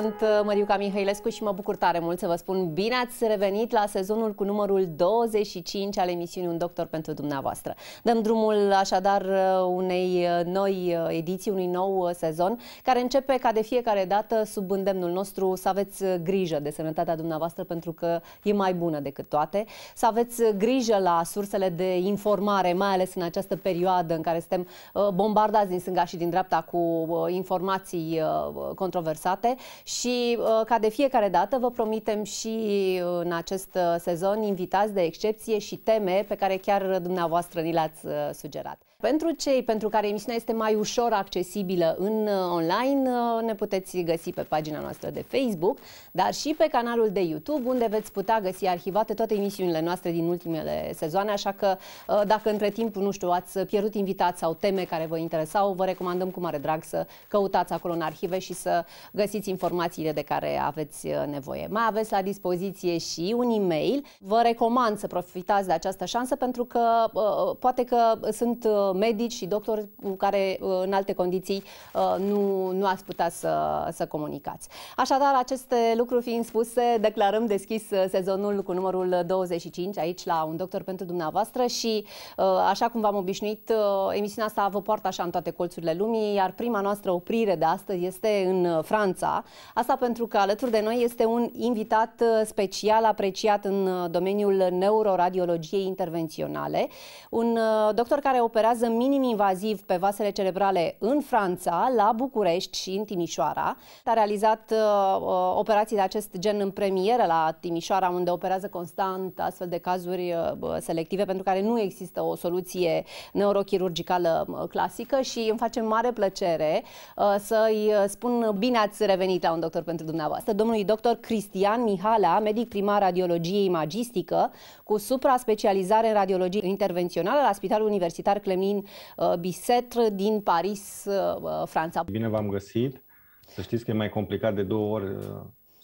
sunt uh, Măriuca Mihailescu și mă bucur tare mult să vă spun bine ați revenit la sezonul cu numărul 25 al emisiunii Un Doctor pentru dumneavoastră. Dăm drumul așadar uh, unei uh, noi ediții, unui nou sezon, care începe ca de fiecare dată sub îndemnul nostru să aveți grijă de sănătatea dumneavoastră pentru că e mai bună decât toate, să aveți grijă la sursele de informare, mai ales în această perioadă în care suntem bombardați din stânga și din dreapta cu informații controversate și uh, ca de fiecare dată vă promitem și în acest uh, sezon invitați de excepție și teme pe care chiar dumneavoastră ni le-ați uh, sugerat. Pentru cei pentru care emisiunea este mai ușor accesibilă în online, ne puteți găsi pe pagina noastră de Facebook, dar și pe canalul de YouTube, unde veți putea găsi arhivate toate emisiunile noastre din ultimele sezoane, așa că dacă între timp, nu știu, ați pierdut invitați sau teme care vă interesau, vă recomandăm cu mare drag să căutați acolo în arhive și să găsiți informațiile de care aveți uh, nevoie. Mai aveți la dispoziție și un e-mail. Vă recomand să profitați de această șansă pentru că uh, uh, poate că sunt medici și doctori cu care în alte condiții nu, nu ați putea să, să comunicați. Așadar, aceste lucruri fiind spuse, declarăm deschis sezonul cu numărul 25 aici la Un Doctor pentru dumneavoastră și așa cum v-am obișnuit, emisiunea asta vă poartă așa în toate colțurile lumii, iar prima noastră oprire de astăzi este în Franța. Asta pentru că alături de noi este un invitat uh, special apreciat în uh, domeniul neuroradiologiei intervenționale, un uh, doctor care operează minim-invaziv pe vasele cerebrale în Franța, la București și în Timișoara. A realizat uh, operații de acest gen în premieră la Timișoara, unde operează constant astfel de cazuri uh, selective pentru care nu există o soluție neurochirurgicală clasică și îmi face mare plăcere uh, să-i spun bine ați revenit la un doctor pentru dumneavoastră, domnului doctor Cristian Mihalea, medic primar radiologie imagistică, cu supra-specializare în radiologie intervențională la Spitalul Universitar Clemin uh, Bisetre din Paris, uh, uh, Franța. Bine v-am găsit. Să știți că e mai complicat de două ori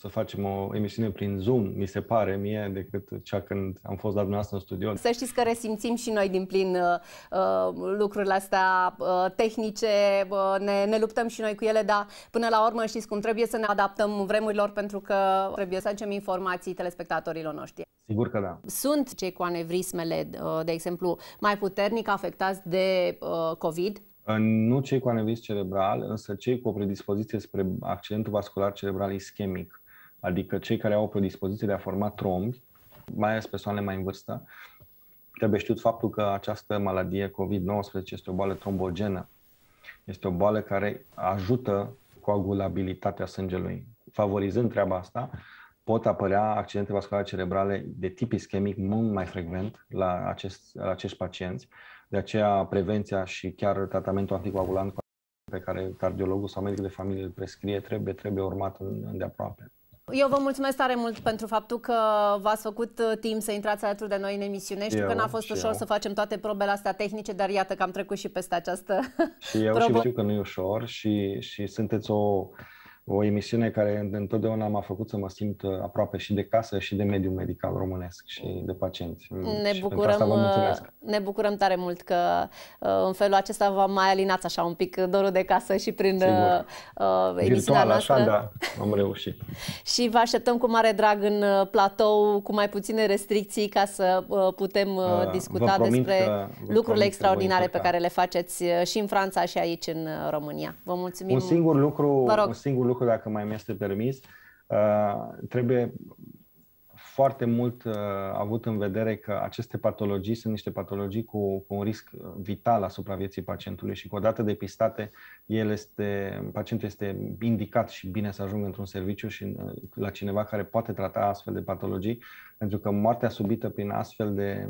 să facem o emisiune prin Zoom, mi se pare mie, decât cea când am fost la dumneavoastră în studio. Să știți că resimțim și noi din plin uh, uh, lucrurile astea uh, tehnice, uh, ne, ne luptăm și noi cu ele, dar până la urmă știți cum trebuie să ne adaptăm vremurilor pentru că trebuie să facem informații telespectatorilor noștri. Sigur că da. Sunt cei cu anevrismele, uh, de exemplu, mai puternic afectați de uh, COVID? Nu cei cu anevrism cerebral, însă cei cu o predispoziție spre accidentul vascular cerebral ischemic adică cei care au o predispoziție de a forma trombi, mai ales persoanele mai în vârstă, trebuie știut faptul că această maladie COVID-19 este o boală trombogenă. Este o boală care ajută coagulabilitatea sângelui. Favorizând treaba asta, pot apărea accidente vasculare cerebrale de tip ischemic mult mai frecvent la, acest, la acești pacienți. De aceea, prevenția și chiar tratamentul anticoagulant pe care cardiologul sau medicul de familie îl prescrie trebuie, trebuie urmat îndeaproape. Eu vă mulțumesc tare mult pentru faptul că v-ați făcut uh, timp să intrați alături de noi în emisiune. Știu eu, că n-a fost ușor eu. să facem toate probele astea tehnice, dar iată că am trecut și peste această Și eu probă. și știu că nu e ușor și, și sunteți o o emisiune care întotdeauna m-a făcut să mă simt uh, aproape și de casă și de mediul medical românesc și de pacienți. Ne și bucurăm, uh, ne bucurăm tare mult că uh, în felul acesta vă mai alinați așa un pic dorul de casă și prin Sigur. uh, emisiunea noastră. așa, da, am reușit. și vă așteptăm cu mare drag în platou, cu mai puține restricții, ca să putem uh, discuta despre lucrurile extraordinare pe care le faceți și în Franța și aici în România. Vă mulțumim. Un singur lucru, vă rog. un singur lucru, dacă mai mi este permis, uh, trebuie foarte mult uh, avut în vedere că aceste patologii sunt niște patologii cu, cu un risc vital asupra vieții pacientului și că odată depistate, el este, pacientul este indicat și bine să ajungă într-un serviciu și uh, la cineva care poate trata astfel de patologii, pentru că moartea subită prin astfel de,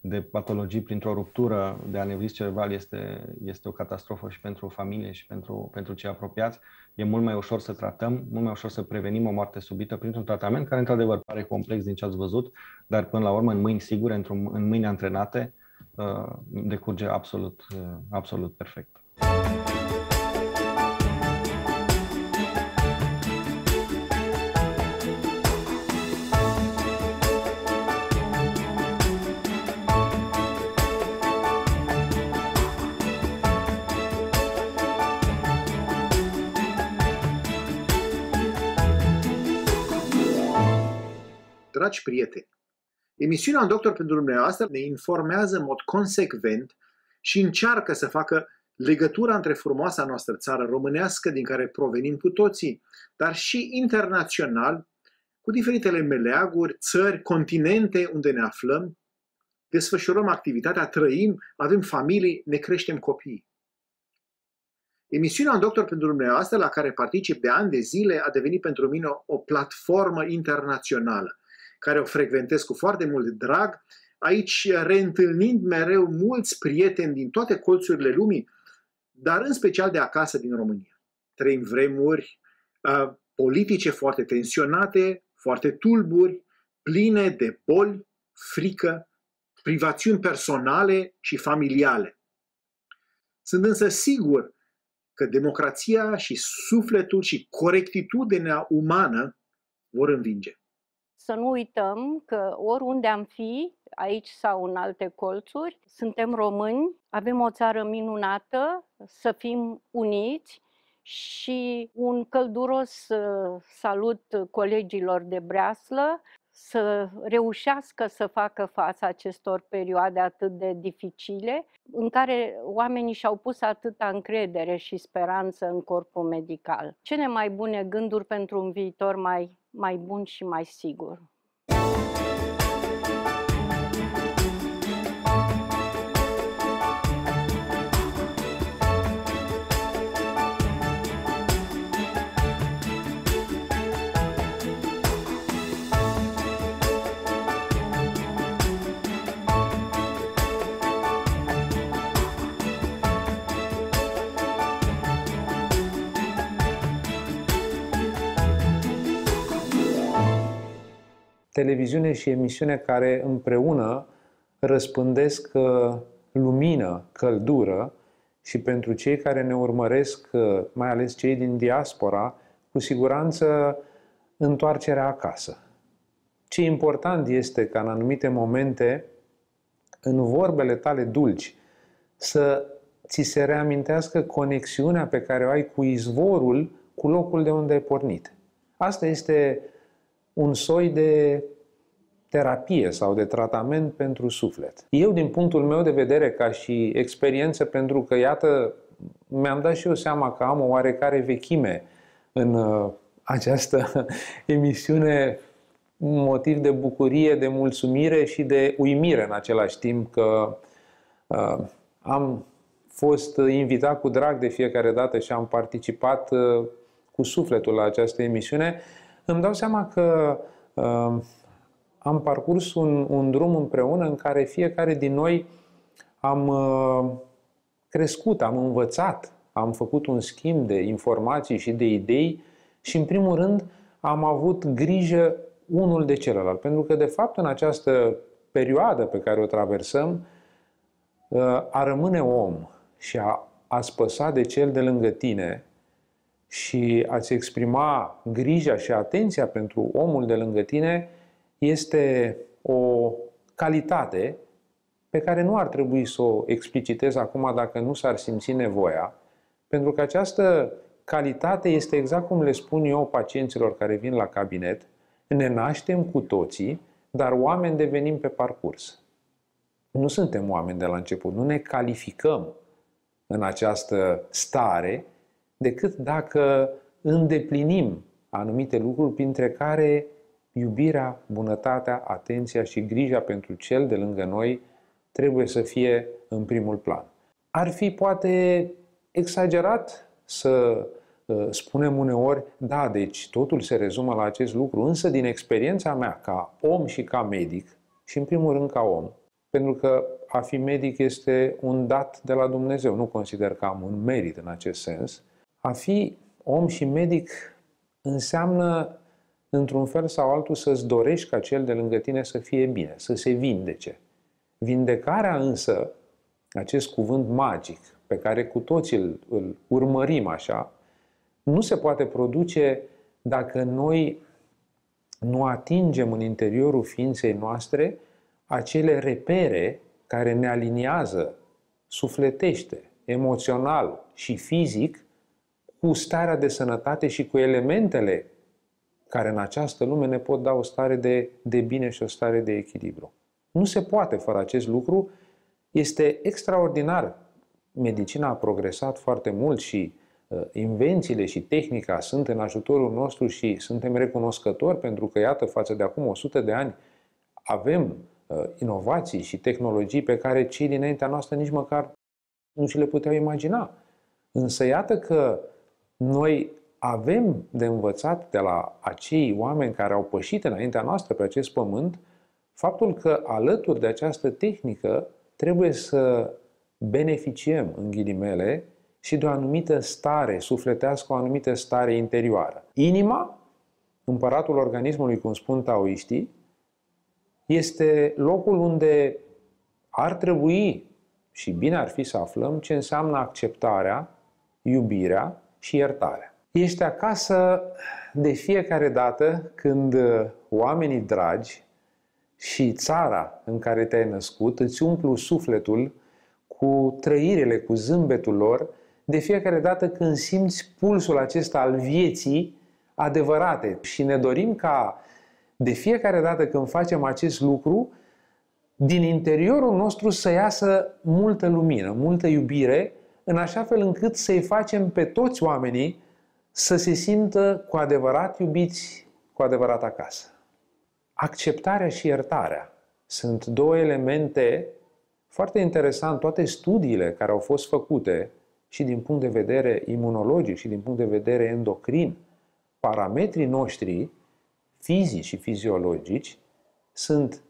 de patologii printr-o ruptură de anevrism cerebral este, este o catastrofă și pentru familie și pentru, pentru cei apropiați. E mult mai ușor să tratăm, mult mai ușor să prevenim o moarte subită printr-un tratament care, într-adevăr, pare complex din ce ați văzut, dar până la urmă, în mâini sigure, în mâini antrenate, uh, decurge absolut, uh, absolut perfect. Dragi prieteni, emisiunea Un Doctor pentru dumneavoastră ne informează în mod consecvent și încearcă să facă legătura între frumoasa noastră țară românească, din care provenim cu toții, dar și internațional, cu diferitele meleaguri, țări, continente unde ne aflăm, desfășurăm activitatea, trăim, avem familii, ne creștem copii. Emisiunea Un Doctor pentru dumneavoastră, la care particip de ani de zile, a devenit pentru mine o, o platformă internațională, care o frecventez cu foarte mult drag, aici reîntâlnind mereu mulți prieteni din toate colțurile lumii, dar în special de acasă din România. Trăim vremuri uh, politice foarte tensionate, foarte tulburi, pline de boli, frică, privațiuni personale și familiale. Sunt însă sigur că democrația și sufletul și corectitudinea umană vor învinge. Să nu uităm că oriunde am fi, aici sau în alte colțuri, suntem români, avem o țară minunată, să fim uniți și un călduros uh, salut colegilor de breaslă să reușească să facă față acestor perioade atât de dificile, în care oamenii și-au pus atâta încredere și speranță în corpul medical. Cele mai bune gânduri pentru un viitor mai, mai bun și mai sigur. Televiziune și emisiune care împreună răspândesc uh, lumină, căldură și pentru cei care ne urmăresc, uh, mai ales cei din diaspora, cu siguranță întoarcerea acasă. Ce important este ca în anumite momente, în vorbele tale dulci, să ți se reamintească conexiunea pe care o ai cu izvorul, cu locul de unde ai pornit. Asta este un soi de terapie sau de tratament pentru suflet. Eu, din punctul meu de vedere, ca și experiență, pentru că, iată, mi-am dat și eu seama că am o oarecare vechime în uh, această emisiune, motiv de bucurie, de mulțumire și de uimire în același timp că uh, am fost invitat cu drag de fiecare dată și am participat uh, cu sufletul la această emisiune îmi dau seama că uh, am parcurs un, un drum împreună în care fiecare din noi am uh, crescut, am învățat, am făcut un schimb de informații și de idei și, în primul rând, am avut grijă unul de celălalt. Pentru că, de fapt, în această perioadă pe care o traversăm, uh, a rămâne om și a, a spăsa de cel de lângă tine și a-ți exprima grija și atenția pentru omul de lângă tine este o calitate pe care nu ar trebui să o explicitez acum dacă nu s-ar simți nevoia, pentru că această calitate este exact cum le spun eu pacienților care vin la cabinet, ne naștem cu toții, dar oameni devenim pe parcurs. Nu suntem oameni de la început, nu ne calificăm în această stare, decât dacă îndeplinim anumite lucruri, printre care iubirea, bunătatea, atenția și grija pentru cel de lângă noi trebuie să fie în primul plan. Ar fi poate exagerat să uh, spunem uneori, da, deci totul se rezumă la acest lucru, însă din experiența mea ca om și ca medic, și în primul rând ca om, pentru că a fi medic este un dat de la Dumnezeu, nu consider că am un merit în acest sens, a fi om și medic înseamnă, într-un fel sau altul, să-ți dorești ca cel de lângă tine să fie bine, să se vindece. Vindecarea însă, acest cuvânt magic, pe care cu toții îl, îl urmărim așa, nu se poate produce dacă noi nu atingem în interiorul ființei noastre acele repere care ne aliniază sufletește, emoțional și fizic cu starea de sănătate și cu elementele care în această lume ne pot da o stare de, de bine și o stare de echilibru. Nu se poate fără acest lucru. Este extraordinar. Medicina a progresat foarte mult și uh, invențiile și tehnica sunt în ajutorul nostru și suntem recunoscători pentru că, iată, față de acum 100 de ani, avem uh, inovații și tehnologii pe care cei dinaintea noastră nici măcar nu și le puteau imagina. Însă iată că noi avem de învățat de la acei oameni care au pășit înaintea noastră pe acest pământ faptul că alături de această tehnică trebuie să beneficiem, în ghilimele, și de o anumită stare sufletească, o anumită stare interioară. Inima, împăratul organismului, cum spun taoiștii, este locul unde ar trebui și bine ar fi să aflăm ce înseamnă acceptarea, iubirea și iertarea. Ești acasă de fiecare dată când oamenii dragi și țara în care te-ai născut îți umplu sufletul cu trăirile, cu zâmbetul lor, de fiecare dată când simți pulsul acesta al vieții adevărate. Și ne dorim ca de fiecare dată când facem acest lucru, din interiorul nostru să iasă multă lumină, multă iubire, în așa fel încât să-i facem pe toți oamenii să se simtă cu adevărat iubiți, cu adevărat acasă. Acceptarea și iertarea sunt două elemente foarte interesant. Toate studiile care au fost făcute și din punct de vedere imunologic și din punct de vedere endocrin, parametrii noștri fizici și fiziologici sunt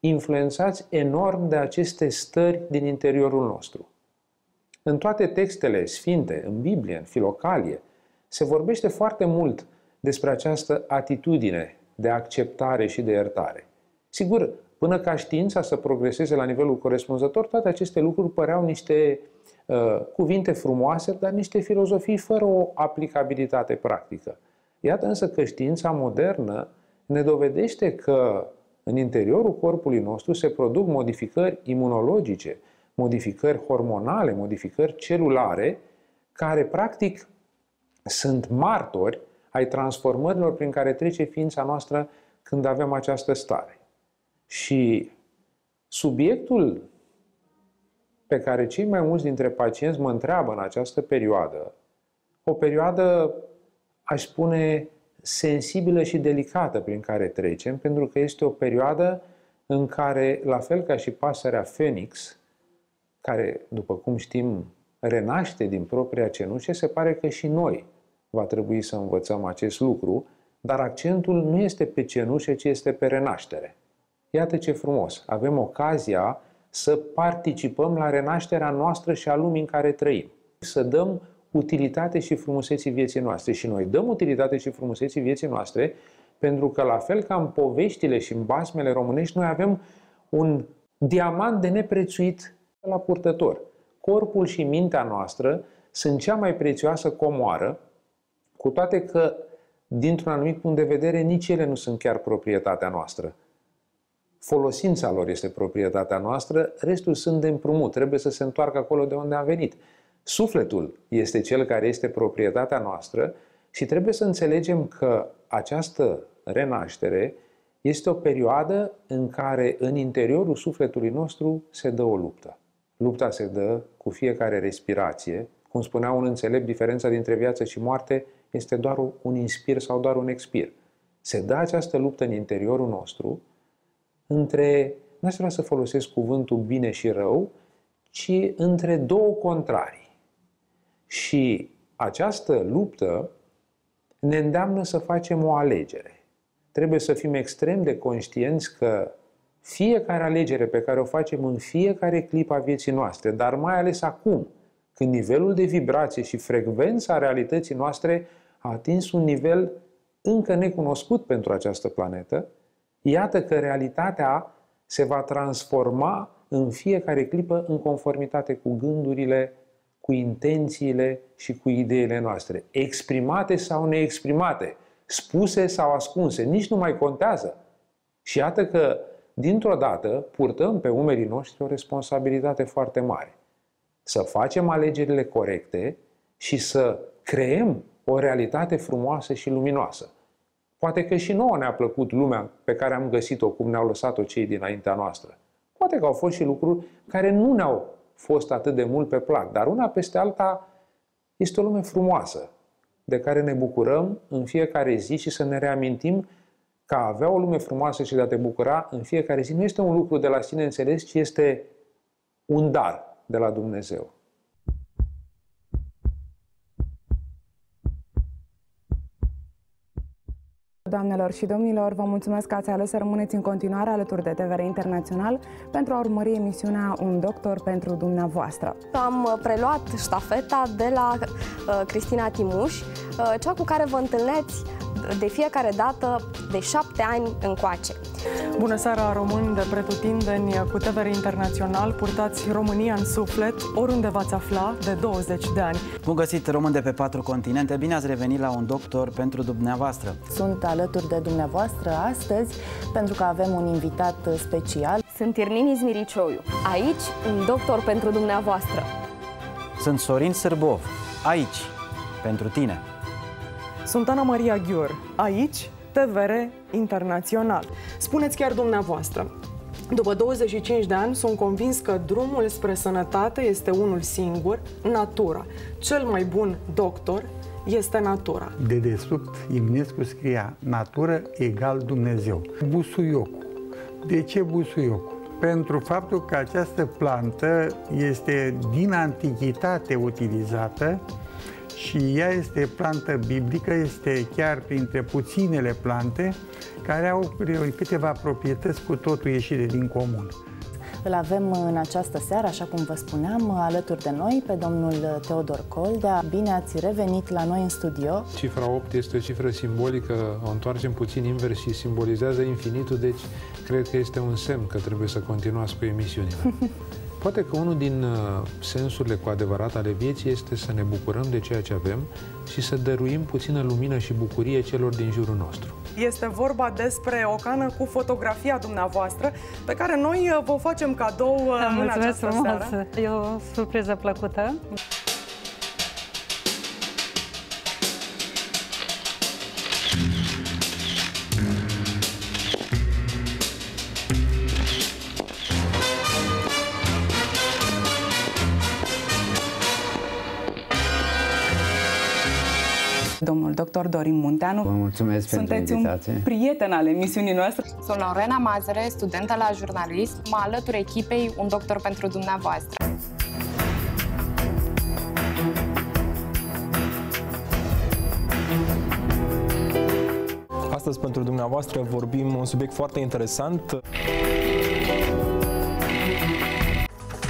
influențați enorm de aceste stări din interiorul nostru. În toate textele sfinte, în Biblie, în Filocalie, se vorbește foarte mult despre această atitudine de acceptare și de iertare. Sigur, până ca știința să progreseze la nivelul corespunzător, toate aceste lucruri păreau niște uh, cuvinte frumoase, dar niște filozofii fără o aplicabilitate practică. Iată însă că știința modernă ne dovedește că în interiorul corpului nostru se produc modificări imunologice, modificări hormonale, modificări celulare, care practic sunt martori ai transformărilor prin care trece ființa noastră când avem această stare. Și subiectul pe care cei mai mulți dintre pacienți mă întreabă în această perioadă, o perioadă, aș spune, sensibilă și delicată prin care trecem, pentru că este o perioadă în care, la fel ca și pasărea Phoenix, care, după cum știm, renaște din propria cenușă, se pare că și noi va trebui să învățăm acest lucru, dar accentul nu este pe cenușă, ci este pe renaștere. Iată ce frumos! Avem ocazia să participăm la renașterea noastră și a lumii în care trăim. Să dăm utilitate și frumuseții vieții noastre. Și noi dăm utilitate și frumuseții vieții noastre pentru că, la fel ca în poveștile și în basmele românești, noi avem un diamant de neprețuit la purtător. Corpul și mintea noastră sunt cea mai prețioasă comoară, cu toate că, dintr-un anumit punct de vedere, nici ele nu sunt chiar proprietatea noastră. Folosința lor este proprietatea noastră, restul sunt de împrumut, trebuie să se întoarcă acolo de unde a venit. Sufletul este cel care este proprietatea noastră și trebuie să înțelegem că această renaștere este o perioadă în care în interiorul sufletului nostru se dă o luptă. Lupta se dă cu fiecare respirație. Cum spunea un înțelept, diferența dintre viață și moarte este doar un inspir sau doar un expir. Se dă această luptă în interiorul nostru între, nu aș vrea să folosesc cuvântul bine și rău, ci între două contrarii. Și această luptă ne îndeamnă să facem o alegere. Trebuie să fim extrem de conștienți că fiecare alegere pe care o facem în fiecare clip a vieții noastre, dar mai ales acum, când nivelul de vibrație și frecvența realității noastre a atins un nivel încă necunoscut pentru această planetă, iată că realitatea se va transforma în fiecare clipă în conformitate cu gândurile, cu intențiile și cu ideile noastre, exprimate sau neexprimate, spuse sau ascunse, nici nu mai contează. Și iată că, dintr-o dată, purtăm pe umerii noștri o responsabilitate foarte mare. Să facem alegerile corecte și să creăm o realitate frumoasă și luminoasă. Poate că și nouă ne-a plăcut lumea pe care am găsit-o, cum ne-au lăsat-o cei dinaintea noastră. Poate că au fost și lucruri care nu ne-au fost atât de mult pe plac, dar una peste alta este o lume frumoasă, de care ne bucurăm în fiecare zi și să ne reamintim că a avea o lume frumoasă și de a te bucura în fiecare zi nu este un lucru de la sine înțeles, ci este un dar de la Dumnezeu. Doamnelor și domnilor, vă mulțumesc că ați ales să rămâneți în continuare alături de TVR Internațional pentru a urmări emisiunea Un doctor pentru dumneavoastră. Am preluat ștafeta de la uh, Cristina Timuș, uh, cea cu care vă întâlneți de fiecare dată de șapte ani încoace. Bună seara, români de pretutindeni cu TVR Internațional, purtați România în suflet, oriunde v-ați afla, de 20 de ani. Bun găsit, român de pe patru continente, bine ați revenit la un doctor pentru dumneavoastră. Sunt alături de dumneavoastră astăzi pentru că avem un invitat special. Sunt Irnini Zmiricioiu, aici un doctor pentru dumneavoastră. Sunt Sorin Sârbov, aici, pentru tine. Sunt Ana Maria Ghior, aici TVR Internațional. Spuneți chiar dumneavoastră, după 25 de ani sunt convins că drumul spre sănătate este unul singur, natura. Cel mai bun doctor este natura. De desubt, Eminescu scria natură egal Dumnezeu. Busuiocul. De ce busuiocul? Pentru faptul că această plantă este din antichitate utilizată și ea este plantă biblică, este chiar printre puținele plante care au câteva proprietăți cu totul ieșite din comun. Îl avem în această seară, așa cum vă spuneam, alături de noi pe domnul Teodor Coldea. Bine ați revenit la noi în studio. Cifra 8 este o cifră simbolică, o întoarcem puțin invers și simbolizează infinitul, deci cred că este un semn că trebuie să continuați cu emisiunile. Poate că unul din uh, sensurile cu adevărat ale vieții este să ne bucurăm de ceea ce avem și să dăruim puțină lumină și bucurie celor din jurul nostru. Este vorba despre o cană cu fotografia dumneavoastră pe care noi uh, vă facem cadou uh, în această frumos. seară. E o surpriză plăcută. Domnul dr. Dorin Munteanu. Vă mulțumesc Sunteți pentru invitație. un prieten al emisiunii noastre. Sunt Lorena Mazăre, studentă la jurnalist. Mă alătur echipei Un doctor pentru dumneavoastră. Astăzi pentru dumneavoastră vorbim un subiect foarte interesant.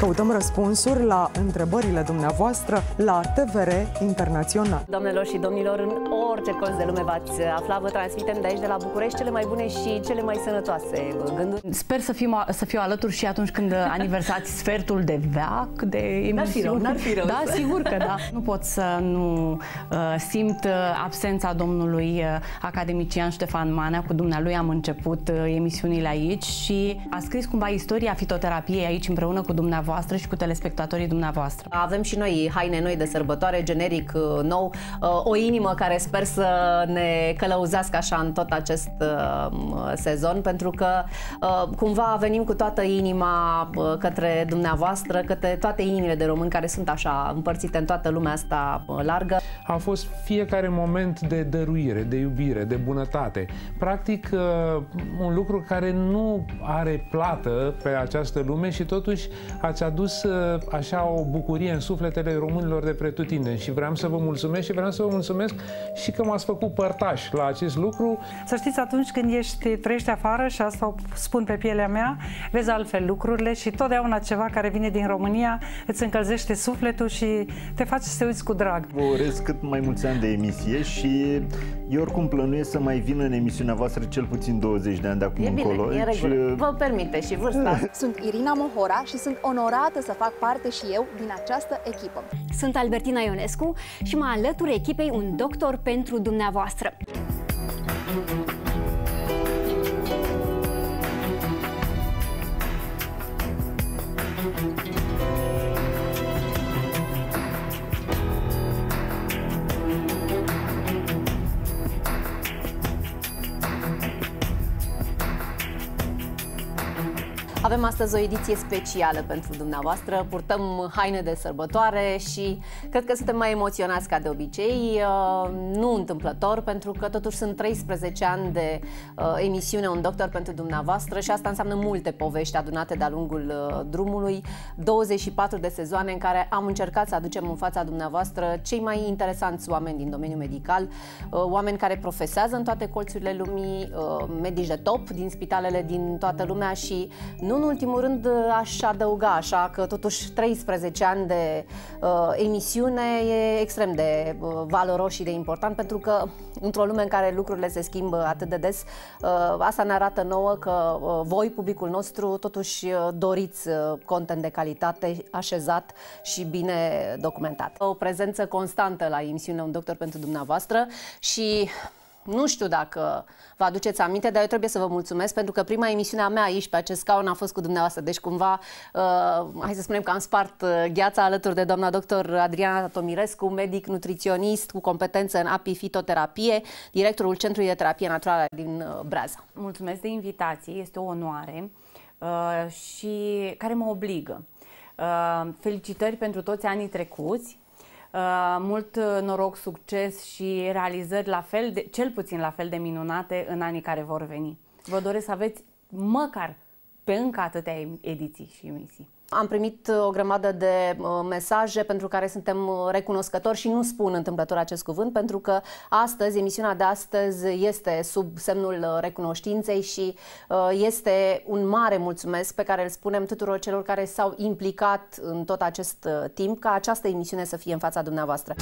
Căutăm răspunsuri la întrebările dumneavoastră la TVR Internațional. Doamnelor și domnilor, în orice colț de lume v-ați afla, vă transmitem de aici, de la București, cele mai bune și cele mai sănătoase gânduri. Sper să, fim, să fiu alături și atunci când aniversați sfertul de veac, de emisiuni. N-ar fi rău, n-ar fi rău. Da, sigur că da. Nu pot să nu uh, simt uh, absența domnului uh, academician Ștefan Manea. Cu dumnealui am început uh, emisiunile aici și a scris cumva istoria fitoterapiei aici împreună cu dumneavoastră dumneavoastră și cu telespectatorii dumneavoastră. Avem și noi haine noi de sărbătoare, generic uh, nou, uh, o inimă care sper să ne călăuzească așa în tot acest uh, sezon, pentru că cumva venim cu toată inima către dumneavoastră, către toate inimile de români care sunt așa împărțite în toată lumea asta largă. A fost fiecare moment de dăruire, de iubire, de bunătate. Practic, un lucru care nu are plată pe această lume și totuși ați adus uh, așa o bucurie în sufletele românilor de pretutindeni și vreau să vă mulțumesc și vreau să vă mulțumesc și că m-ați făcut părtaș la acest lucru. Să știți, atunci când ești, trăiești afară și asta o spun pe pielea mea, vezi altfel lucrurile și totdeauna ceva care vine din România îți încălzește sufletul și te face să te uiți cu drag. Vă urez cât mai mulți ani de emisie și eu oricum plănuiesc să mai vin în emisiunea voastră cel puțin 20 de ani de acum e încolo. Bine, e regulă. Vă permite și vârsta. Sunt Irina Mohora și sunt onorată onorată să fac parte și eu din această echipă. Sunt Albertina Ionescu și mă alătur echipei Un Doctor pentru dumneavoastră. Avem astăzi o ediție specială pentru dumneavoastră. Purtăm haine de sărbătoare și cred că suntem mai emoționați ca de obicei. Uh, nu întâmplător, pentru că totuși sunt 13 ani de uh, emisiune Un Doctor pentru dumneavoastră și asta înseamnă multe povești adunate de-a lungul uh, drumului. 24 de sezoane în care am încercat să aducem în fața dumneavoastră cei mai interesanți oameni din domeniul medical, oameni care profesează în toate colțurile lumii, medici de top din spitalele din toată lumea și nu în ultimul rând aș adăuga așa că totuși 13 ani de uh, emisiune e extrem de uh, valoros și de important pentru că într-o lume în care lucrurile se schimbă atât de des, uh, asta ne arată nouă că uh, voi, publicul nostru, totuși uh, doriți uh, content de calitate așezat și bine documentat. O prezență constantă la emisiune Un Doctor pentru dumneavoastră și nu știu dacă vă aduceți aminte, dar eu trebuie să vă mulțumesc pentru că prima emisiune a mea aici pe acest scaun a fost cu dumneavoastră. Deci cumva, uh, hai să spunem că am spart uh, gheața alături de doamna doctor Adriana Tomirescu, medic nutriționist cu competență în API fitoterapie, directorul Centrului de Terapie Naturală din uh, Braza. Mulțumesc de invitație, este o onoare uh, și care mă obligă. Uh, felicitări pentru toți anii trecuți Uh, mult uh, noroc, succes și realizări la fel de, cel puțin la fel de minunate în anii care vor veni. Vă doresc să aveți măcar pe încă atâtea ediții și emisii. Am primit uh, o grămadă de uh, mesaje pentru care suntem uh, recunoscători și nu spun întâmplător acest cuvânt pentru că astăzi, emisiunea de astăzi este sub semnul recunoștinței și este un mare mulțumesc pe care îl spunem tuturor celor care s-au implicat în tot acest timp ca această emisiune să fie în fața dumneavoastră.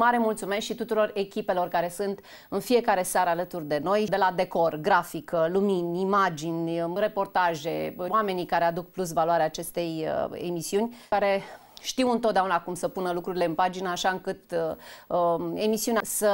Mare mulțumesc și tuturor echipelor care sunt în fiecare seară alături de noi, de la decor, grafică, lumini, imagini, reportaje, oamenii care aduc plus valoare acestei uh, emisiuni, care știu întotdeauna cum să pună lucrurile în pagină, așa încât uh, uh emisiunea să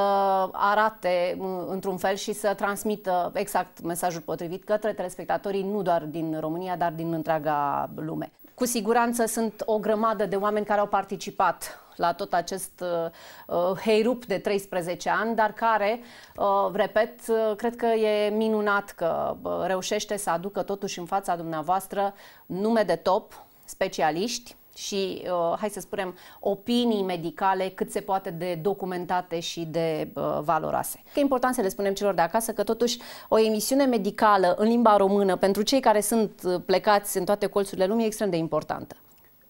arate uh, într-un fel și să transmită exact mesajul potrivit către telespectatorii nu doar din România, dar din întreaga lume. Cu siguranță sunt o grămadă de oameni care au participat la tot acest uh, uh heirup de 13 ani, dar care, uh, repet, uh, cred că e minunat că uh, reușește să aducă totuși în fața dumneavoastră nume de top, specialiști, și, uh, hai să spunem, opinii medicale cât se poate de documentate și de uh, valoroase. E important să le spunem celor de acasă că totuși o emisiune medicală în limba română pentru cei care sunt uh, plecați în toate colțurile lumii e extrem de importantă.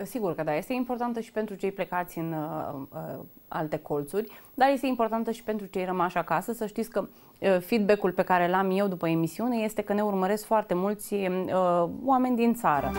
Sigur că da, este importantă și pentru cei plecați în uh, uh, alte colțuri, dar este importantă și pentru cei rămași acasă. Să știți că uh, feedback-ul pe care l-am eu după emisiune este că ne urmăresc foarte mulți uh, oameni din țară.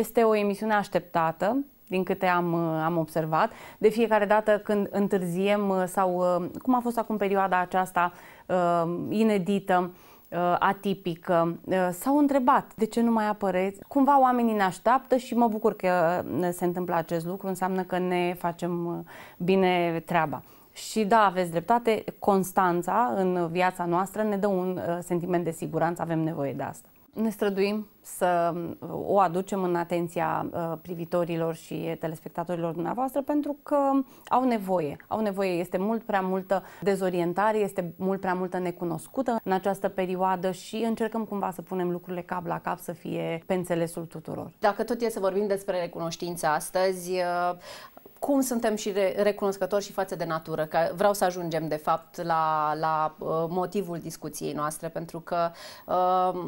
Este o emisiune așteptată, din câte am, am observat. De fiecare dată când întârziem sau, cum a fost acum perioada aceasta uh, inedită, uh, atipică, uh, s-au întrebat de ce nu mai apăreți. Cumva oamenii ne așteaptă și mă bucur că se întâmplă acest lucru, înseamnă că ne facem bine treaba. Și da, aveți dreptate, constanța în viața noastră ne dă un sentiment de siguranță, avem nevoie de asta. Ne străduim să o aducem în atenția uh, privitorilor și telespectatorilor dumneavoastră pentru că au nevoie. Au nevoie, este mult prea multă dezorientare, este mult prea multă necunoscută în această perioadă și încercăm cumva să punem lucrurile cap la cap să fie pe înțelesul tuturor. Dacă tot e să vorbim despre recunoștință astăzi, uh, cum suntem și recunoscători și față de natură, că vreau să ajungem de fapt la, la uh, motivul discuției noastre, pentru că uh,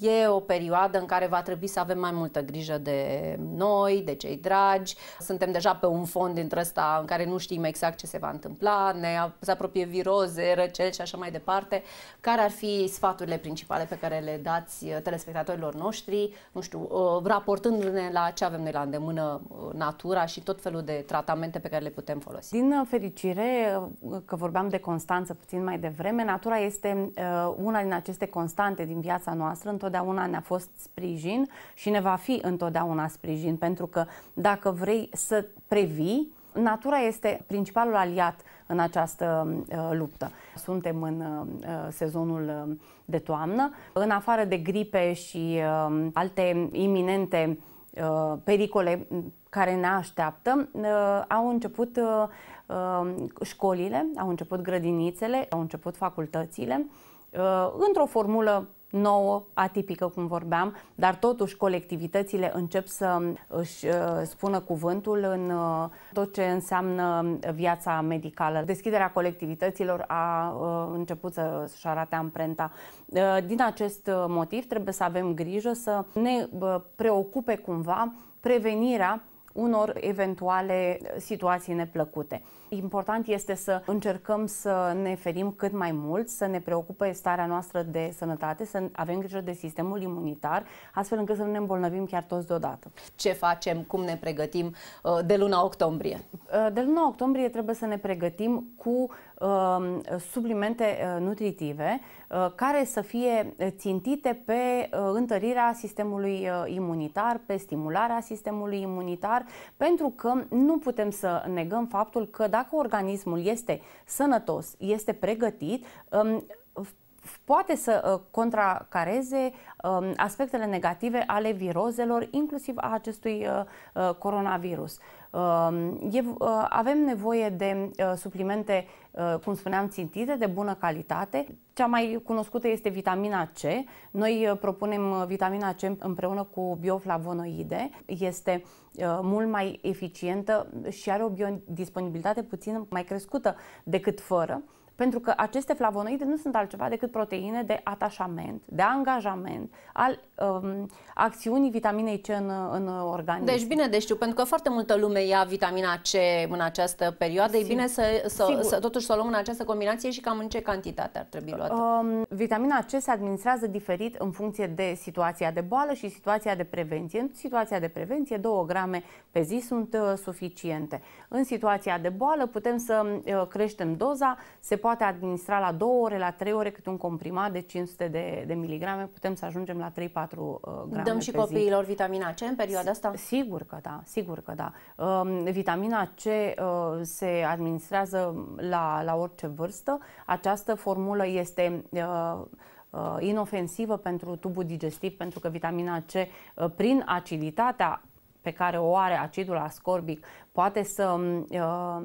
E o perioadă în care va trebui să avem mai multă grijă de noi, de cei dragi. Suntem deja pe un fond dintre ăsta în care nu știm exact ce se va întâmpla, ne se apropie viroze, răceli și așa mai departe. Care ar fi sfaturile principale pe care le dați telespectatorilor noștri, nu știu, uh, raportându-ne la ce avem noi la îndemână, uh, natura și tot felul de tratamente pe care le putem folosi? Din fericire, uh, că vorbeam de constanță puțin mai devreme, natura este una din aceste constante din viața noastră, întotdeauna ne-a fost sprijin și ne va fi întotdeauna sprijin, pentru că dacă vrei să previi, natura este principalul aliat în această uh, luptă. Suntem în uh, sezonul uh, de toamnă, în afară de gripe și uh, alte iminente uh, pericole care ne așteaptă, uh, au început uh, uh, școlile, au început grădinițele, au început facultățile, uh, într-o formulă nouă, atipică, cum vorbeam, dar totuși colectivitățile încep să își uh, spună cuvântul în uh, tot ce înseamnă viața medicală. Deschiderea colectivităților a uh, început să-și arate amprenta. Din acest motiv trebuie să avem grijă să ne preocupe cumva prevenirea unor eventuale situații neplăcute. Important este să încercăm să ne ferim cât mai mult, să ne preocupe starea noastră de sănătate, să avem grijă de sistemul imunitar, astfel încât să nu ne îmbolnăvim chiar toți deodată. Ce facem, cum ne pregătim uh, de luna octombrie? Uh, de luna octombrie trebuie să ne pregătim cu uh, suplimente nutritive care să fie țintite pe întărirea sistemului imunitar, pe stimularea sistemului imunitar, pentru că nu putem să negăm faptul că dacă dacă organismul este sănătos, este pregătit, um, poate să uh, contracareze um, aspectele negative ale virozelor, inclusiv a acestui uh, uh, coronavirus. Um, avem nevoie de suplimente, cum spuneam, țintite, de bună calitate. Cea mai cunoscută este vitamina C. Noi propunem vitamina C împreună cu bioflavonoide. Este mult mai eficientă și are o biodisponibilitate puțin mai crescută decât fără pentru că aceste flavonoide nu sunt altceva decât proteine de atașament, de angajament, al um, acțiunii vitaminei C în, în organism. Deci bine de știu, pentru că foarte multă lume ia vitamina C în această perioadă, Sigur. e bine să, să, să totuși să o luăm în această combinație și cam în ce cantitate ar trebui luată? Um, vitamina C se administrează diferit în funcție de situația de boală și situația de prevenție. În situația de prevenție, 2 grame pe zi sunt uh, suficiente. În situația de boală putem să uh, creștem doza, se poate administra la 2 ore, la 3 ore cât un comprimat de 500 de, de miligrame, putem să ajungem la 3-4 uh, grame Dăm și pe copiilor zi. vitamina C în perioada asta? Sigur că da, sigur că da. Uh, vitamina C uh, se administrează la, la orice vârstă. Această formulă este uh, uh, inofensivă pentru tubul digestiv, pentru că vitamina C, uh, prin aciditatea pe care o are acidul ascorbic poate să, uh,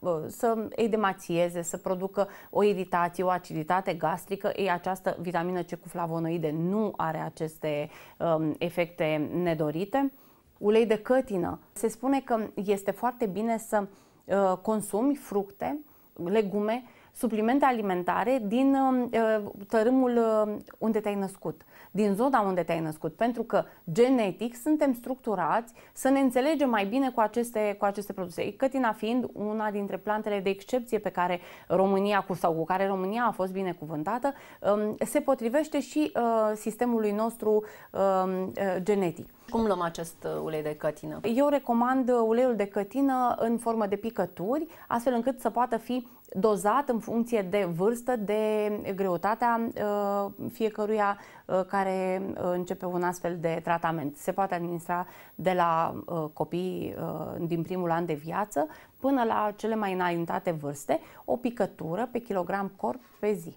uh, să edemațieze, să producă o iritație, o aciditate gastrică, ei această vitamină C cu flavonoide nu are aceste um, efecte nedorite. Ulei de cătină. Se spune că este foarte bine să uh, consumi fructe, legume, suplimente alimentare din uh, tărâmul uh, unde te-ai născut din zona unde te-ai născut, pentru că genetic suntem structurați să ne înțelegem mai bine cu aceste, cu aceste produse. Cătina fiind una dintre plantele de excepție pe care România, cu sau cu care România a fost binecuvântată, um, se potrivește și uh, sistemului nostru um, uh, genetic. Cum luăm acest uh, ulei de cătină? Eu recomand uleiul de cătină în formă de picături, astfel încât să poată fi dozat în funcție de vârstă, de greutatea uh, fiecăruia uh, care uh, începe un astfel de tratament. Se poate administra de la copii din primul an de viață până la cele mai înaintate vârste, o picătură pe kilogram corp pe zi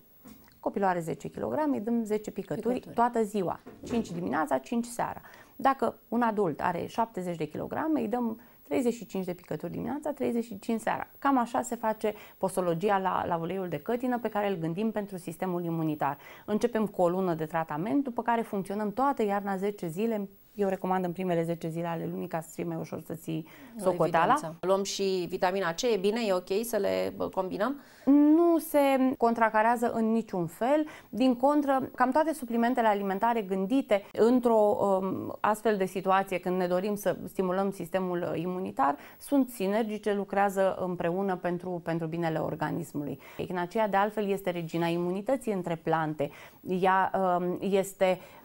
Copilul are 10 kg, îi dăm 10 picături, picături toată ziua, 5 dimineața, 5 seara. Dacă un adult are 70 de kg, îi dăm 35 de picături dimineața, 35 seara. Cam așa se face posologia la, la uleiul de cătină pe care îl gândim pentru sistemul imunitar. Începem cu o lună de tratament, după care funcționăm toată iarna 10 zile eu recomand în primele 10 zile ale lunii ca să fie mai ușor să ții socoteala. Luăm și vitamina C, e bine, e ok să le combinăm? Nu se contracarează în niciun fel. Din contră, cam toate suplimentele alimentare gândite într-o um, astfel de situație, când ne dorim să stimulăm sistemul imunitar, sunt sinergice, lucrează împreună pentru, pentru binele organismului. Echinacea, de altfel, este regina imunității între plante. Ea um, este uh,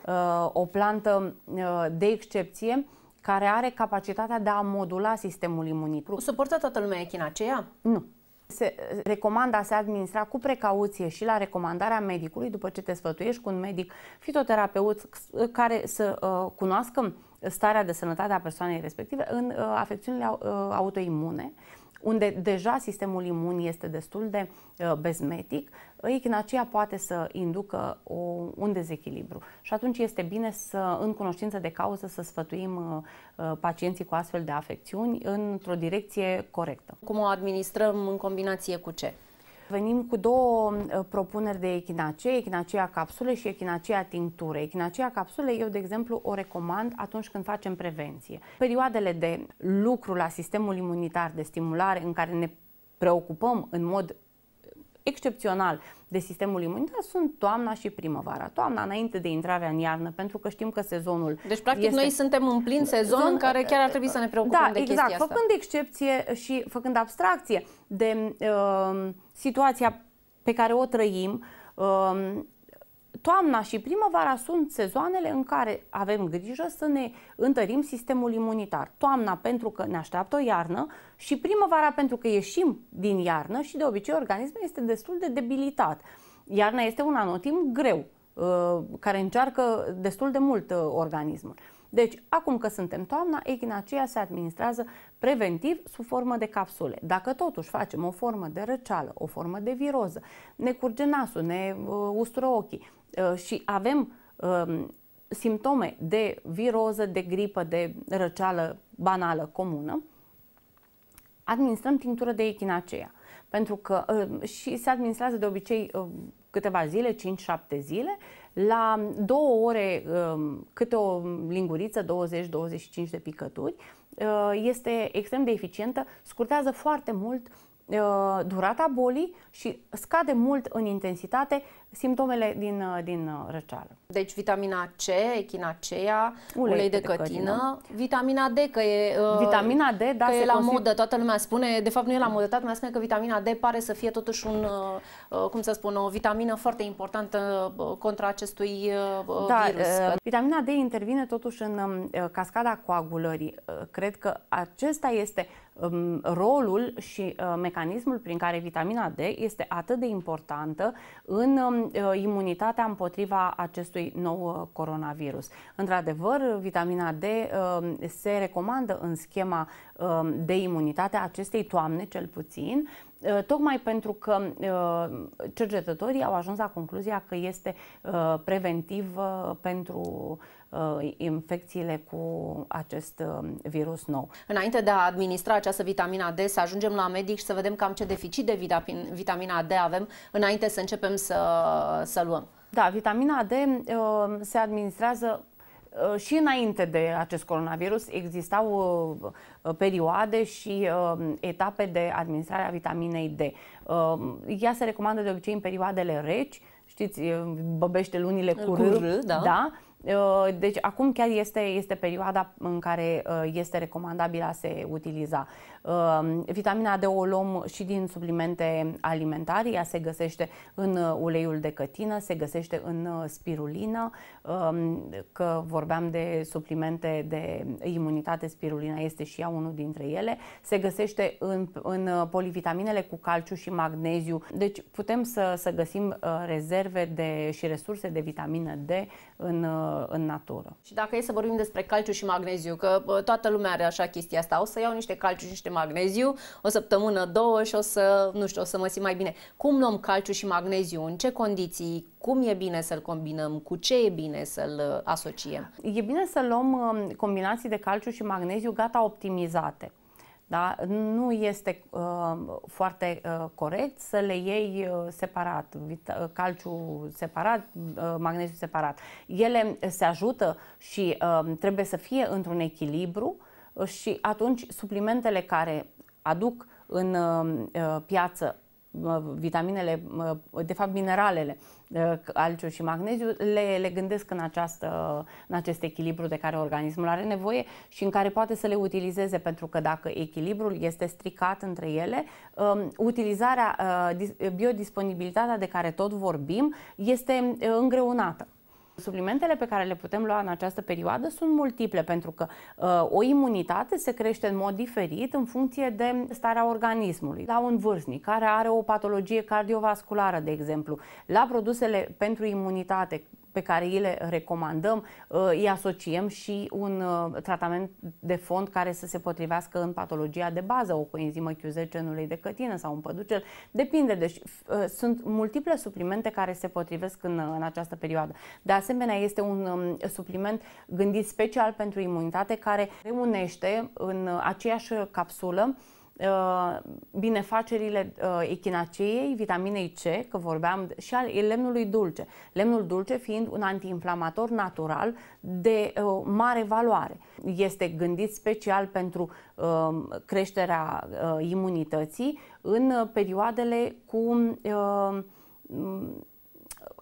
o plantă uh, de excepție care are capacitatea de a modula sistemul imunitar. Suportă toată lumea echinacea? Nu. Se recomandă a se administra cu precauție și la recomandarea medicului, după ce te sfătuiești cu un medic fitoterapeut care să uh, cunoască starea de sănătate a persoanei respective în uh, afecțiunile uh, autoimune unde deja sistemul imun este destul de uh, bezmetic, echinacea poate să inducă o, un dezechilibru. Și atunci este bine să, în cunoștință de cauză, să sfătuim uh, uh, pacienții cu astfel de afecțiuni într-o direcție corectă. Cum o administrăm în combinație cu ce? Venim cu două uh, propuneri de echinacee, echinacea capsule și echinacea tincture. Echinacea capsule, eu, de exemplu, o recomand atunci când facem prevenție. Perioadele de lucru la sistemul imunitar, de stimulare, în care ne preocupăm în mod excepțional de sistemul imunitar sunt toamna și primăvara. Toamna înainte de intrarea în iarnă, pentru că știm că sezonul Deci, practic, este... noi suntem în plin sezon în care chiar ar trebui să ne preocupăm da, de exact, chestia asta. făcând excepție și făcând abstracție de uh, situația pe care o trăim, uh, Toamna și primăvara sunt sezoanele în care avem grijă să ne întărim sistemul imunitar. Toamna pentru că ne așteaptă o iarnă și primăvara pentru că ieșim din iarnă și de obicei organismul este destul de debilitat. Iarna este un anotimp greu, uh, care încearcă destul de mult uh, organismul. Deci, acum că suntem toamna, echinacea se administrează preventiv sub formă de capsule. Dacă totuși facem o formă de răceală, o formă de viroză, ne curge nasul, ne uh, ustură ochii uh, și avem uh, simptome de viroză, de gripă, de răceală banală comună, administrăm tinctură de echinacea. Pentru că uh, și se administrează de obicei uh, câteva zile, 5-7 zile, la două ore um, câte o linguriță, 20-25 de picături, uh, este extrem de eficientă, scurtează foarte mult uh, durata bolii și scade mult în intensitate simptomele din, uh, din uh, răceală. Deci vitamina C, echinacea, ulei, ulei de, de cătină, cătină, vitamina D, că e, uh, vitamina D, da, că e la consider... modă, toată lumea spune, de fapt nu e la modă, toată lumea spune că vitamina D pare să fie totuși un, cum să spun, o vitamină foarte importantă contra acestui da, virus. Uh, vitamina D intervine totuși în um, cascada coagulării. Cred că acesta este um, rolul și mecanismul prin care vitamina D este atât de importantă în um, Uh, imunitatea împotriva acestui nou uh, coronavirus. Într-adevăr, vitamina D uh, se recomandă în schema de imunitate a acestei toamne, cel puțin, tocmai pentru că cercetătorii au ajuns la concluzia că este preventiv pentru infecțiile cu acest virus nou. Înainte de a administra această vitamina D, să ajungem la medic și să vedem cam ce deficit de vitamina D avem înainte să începem să, să luăm. Da, vitamina D uh, se administrează uh, și înainte de acest coronavirus existau uh, perioade și etape de administrare a vitaminei D. Ea se recomandă de obicei în perioadele reci, știți, băbește lunile cu, cu r, da. da? Uh, deci acum chiar este, este perioada în care uh, este recomandabil a se utiliza. Uh, vitamina D o luăm și din suplimente alimentare, ea se găsește în uleiul de cătină, se găsește în spirulină, um, că vorbeam de suplimente de imunitate, spirulina este și ea unul dintre ele, se găsește în, în polivitaminele cu calciu și magneziu, deci putem să, să găsim rezerve de, și resurse de vitamină D în în natură. Și dacă e să vorbim despre calciu și magneziu, că toată lumea are așa chestia asta, o să iau niște calciu și niște magneziu, o săptămână, două și o să, nu știu, o să mă simt mai bine. Cum luăm calciu și magneziu? În ce condiții? Cum e bine să-l combinăm? Cu ce e bine să-l asociem? E bine să luăm um, combinații de calciu și magneziu gata optimizate. Da? Nu este uh, foarte uh, corect să le iei uh, separat, vita- uh, calciu separat, uh, magneziu separat. Ele se ajută și uh, trebuie să fie într-un echilibru uh, și atunci suplimentele care aduc în uh, uh piață vitaminele, de fapt mineralele, calciu și magneziu, le, le gândesc în, această, în acest echilibru de care organismul are nevoie și în care poate să le utilizeze, pentru că dacă echilibrul este stricat între ele, um, utilizarea, uh, biodisponibilitatea de care tot vorbim, este uh, îngreunată. Suplimentele pe care le putem lua în această perioadă sunt multiple, pentru că uh, o imunitate se crește în mod diferit în funcție de starea organismului. La un vârstnic care are o patologie cardiovasculară, de exemplu, la produsele pentru imunitate pe care îi le recomandăm, uh, îi asociem și un uh, tratament de fond care să se potrivească în patologia de bază, o coenzimă Q10 genului de cătină sau un păducel. Depinde, deci uh, sunt multiple suplimente care se potrivesc în, în această perioadă. De asemenea, este un um, supliment gândit special pentru imunitate care reunește în aceeași capsulă Uh, binefacerile uh, echinaceei, vitaminei C, că vorbeam, și al lemnului dulce. Lemnul dulce fiind un antiinflamator natural de uh, mare valoare. Este gândit special pentru creșterea imunității în perioadele cu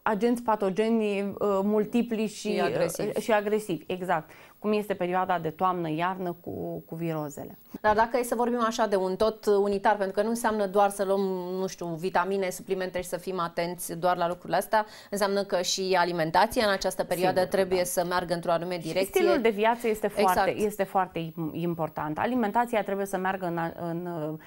agenți patogeni multipli și, și, agresivi. și agresivi. Exact cum este perioada de toamnă-iarnă cu, cu virozele. Dar dacă e să vorbim așa de un tot unitar, pentru că nu înseamnă doar să luăm, nu știu, vitamine, suplimente și să fim atenți doar la lucrurile astea, înseamnă că și alimentația în această perioadă Sigur, trebuie da. să meargă într-o anume direcție. Și stilul de viață este foarte, exact. este foarte important. Alimentația trebuie să meargă în, în, în,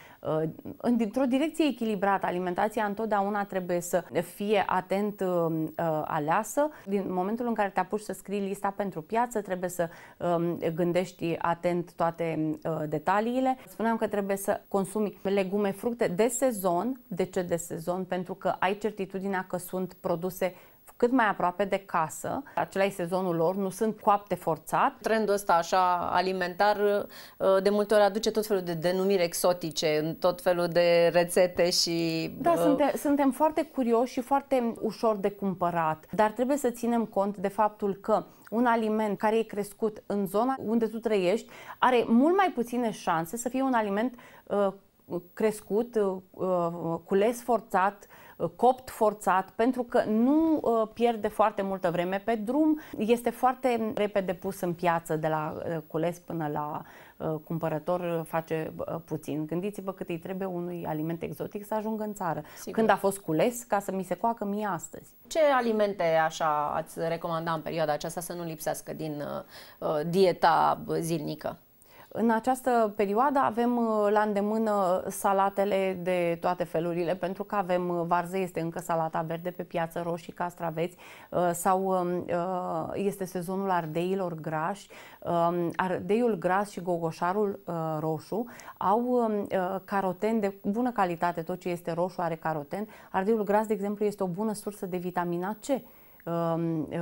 într-o direcție echilibrată. Alimentația întotdeauna trebuie să fie atent uh, aleasă. Din momentul în care te apuci să scrii lista pentru piață, trebuie să Um, gândești atent toate uh, detaliile. Spuneam că trebuie să consumi legume, fructe de sezon. De ce de sezon? Pentru că ai certitudinea că sunt produse cât mai aproape de casă. Acela e sezonul lor, nu sunt coapte forțat. Trendul ăsta așa alimentar uh, de multe ori aduce tot felul de denumiri exotice, tot felul de rețete și... Da, uh... suntem, suntem foarte curioși și foarte ușor de cumpărat, dar trebuie să ținem cont de faptul că un aliment care e crescut în zona unde tu trăiești are mult mai puține șanse să fie un aliment uh, crescut, uh, uh cules forțat, uh, copt forțat, pentru că nu uh, pierde foarte multă vreme pe drum, este foarte repede pus în piață de la uh, cules până la Uh, cumpărător uh, face uh, puțin. Gândiți-vă cât îi trebuie unui aliment exotic să ajungă în țară. Sigur. Când a fost cules ca să mi se coacă mie astăzi. Ce alimente așa ați recomanda în perioada aceasta să nu lipsească din uh, dieta zilnică? În această perioadă avem uh, la îndemână salatele de toate felurile, pentru că avem uh, varză, este încă salata verde pe piață, roșii, castraveți, uh, sau um, este sezonul ardeilor grași. Um, ardeiul gras și gogoșarul roșu au um, caroten de bună calitate, tot ce este roșu are caroten. Ardeiul gras, de exemplu, este o bună sursă de vitamina C Um,